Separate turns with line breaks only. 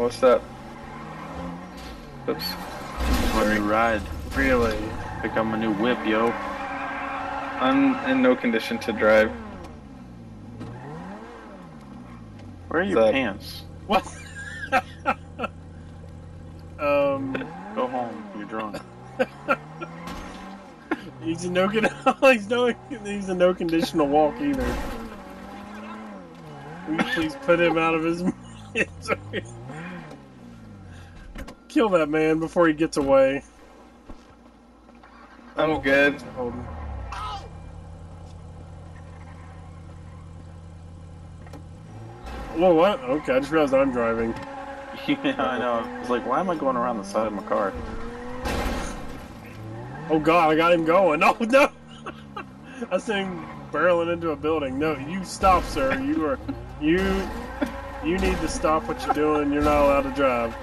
what's that? Oops.
My new ride.
Really?
Pick up my new whip, yo.
I'm in no condition to drive.
Where are your
That-
pants?
What? um,
Go home. You're drunk.
he's in no con- he's no he's in no condition to walk either. Will you please put him out of his misery? Kill that man before he gets away.
I'm good.
Hold on. Whoa, what? Okay, I just realized I'm driving.
yeah, I know. I was like, why am I going around the side of my car?
Oh god, I got him going. Oh no! I seen him barreling into a building. No, you stop, sir. You are you you need to stop what you're doing. You're not allowed to drive.